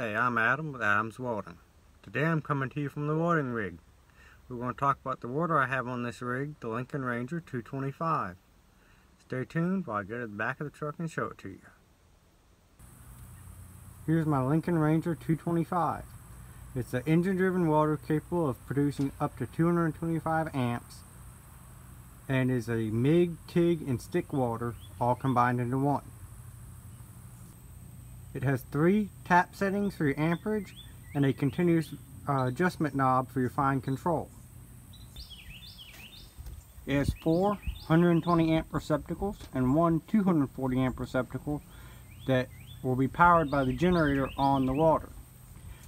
Hey, I'm Adam with Adams Welding. Today I'm coming to you from the welding rig. We're going to talk about the welder I have on this rig, the Lincoln Ranger 225. Stay tuned while I go to the back of the truck and show it to you. Here's my Lincoln Ranger 225. It's an engine-driven welder capable of producing up to 225 amps and is a MIG, TIG, and stick welder all combined into one. It has three tap settings for your amperage and a continuous uh, adjustment knob for your fine control. It has four 120 amp receptacles and one 240 amp receptacle that will be powered by the generator on the water.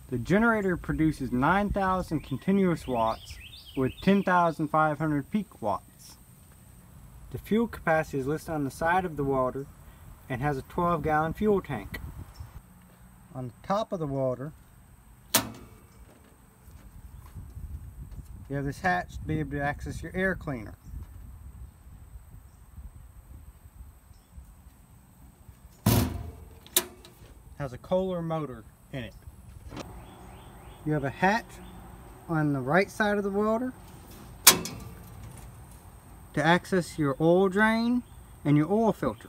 The generator produces 9,000 continuous watts with 10,500 peak watts. The fuel capacity is listed on the side of the water and has a 12 gallon fuel tank on top of the water. you have this hatch to be able to access your air cleaner. Has a Kohler motor in it. You have a hatch on the right side of the water to access your oil drain and your oil filter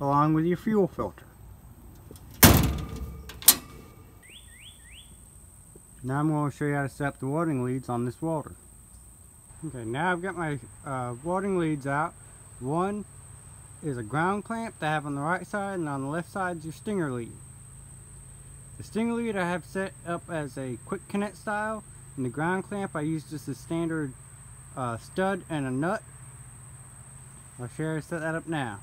along with your fuel filter. Now I'm going to show you how to set up the welding leads on this welder. Okay, now I've got my uh, welding leads out. One is a ground clamp that I have on the right side and on the left side is your stinger lead. The stinger lead I have set up as a quick connect style and the ground clamp I use just a standard uh, stud and a nut. I'll show you how to set that up now.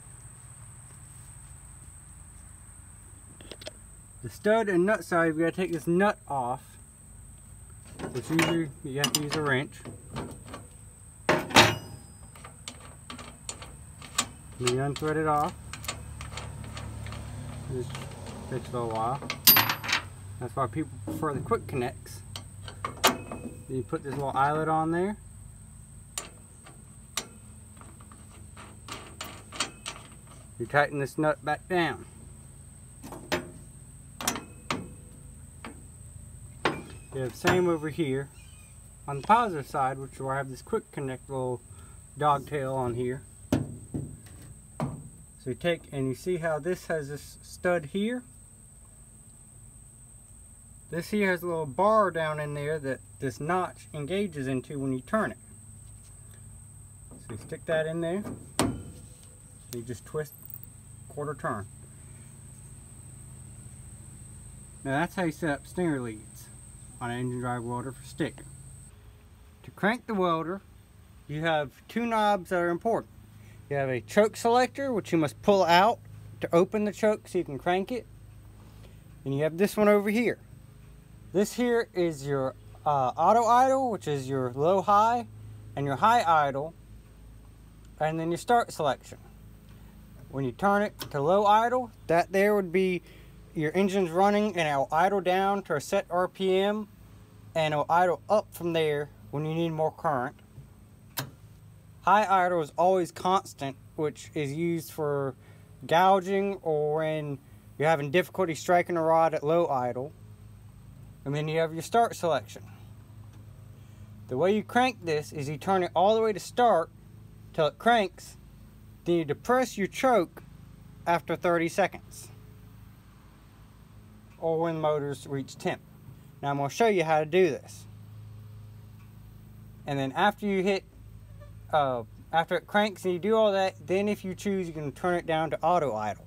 The stud and nut side, we have got to take this nut off which usually you have to use a wrench. You unthread it off. Just takes a little while. That's why people prefer the quick connects. you put this little eyelet on there. You tighten this nut back down. You have same over here. On the positive side, which will have this quick connect little dogtail on here. So you take and you see how this has this stud here. This here has a little bar down in there that this notch engages into when you turn it. So you stick that in there. You just twist quarter turn. Now that's how you set up stinger leads on an engine drive welder for stick. To crank the welder, you have two knobs that are important. You have a choke selector, which you must pull out to open the choke so you can crank it. And you have this one over here. This here is your uh, auto idle, which is your low high, and your high idle, and then your start selection. When you turn it to low idle, that there would be your engine's running and it'll idle down to a set RPM and it'll idle up from there when you need more current. High idle is always constant, which is used for gouging or when you're having difficulty striking a rod at low idle. And then you have your start selection. The way you crank this is you turn it all the way to start till it cranks, then you depress your choke after 30 seconds or when motors reach temp. Now I'm going to show you how to do this. And then after you hit, uh, after it cranks and you do all that, then if you choose, you can turn it down to auto idle.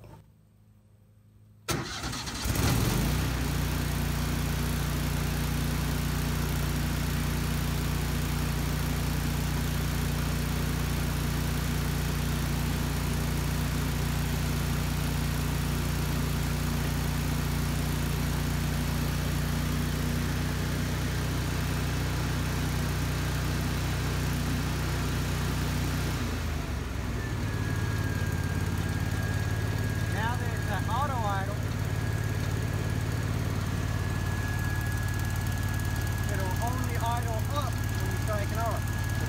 up when you crank it on.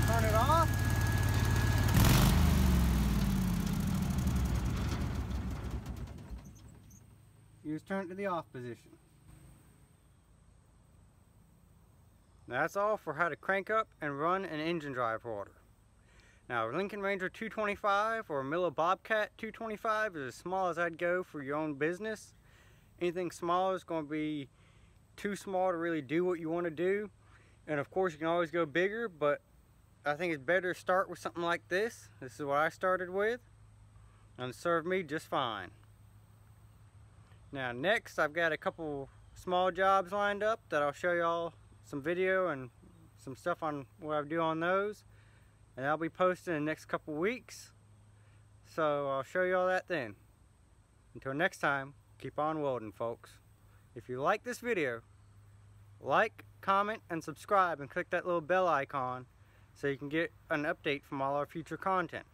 Turn it off, you just turn it to the off position. Now that's all for how to crank up and run an engine drive water. Now Lincoln Ranger 225 or Miller Bobcat 225 is as small as I'd go for your own business. Anything smaller is going to be too small to really do what you want to do. And of course you can always go bigger, but I think it's better to start with something like this. This is what I started with. And served me just fine. Now next I've got a couple small jobs lined up that I'll show y'all some video and some stuff on what I do on those and I'll be posting in the next couple weeks so I'll show you all that then until next time keep on welding folks if you like this video like comment and subscribe and click that little bell icon so you can get an update from all our future content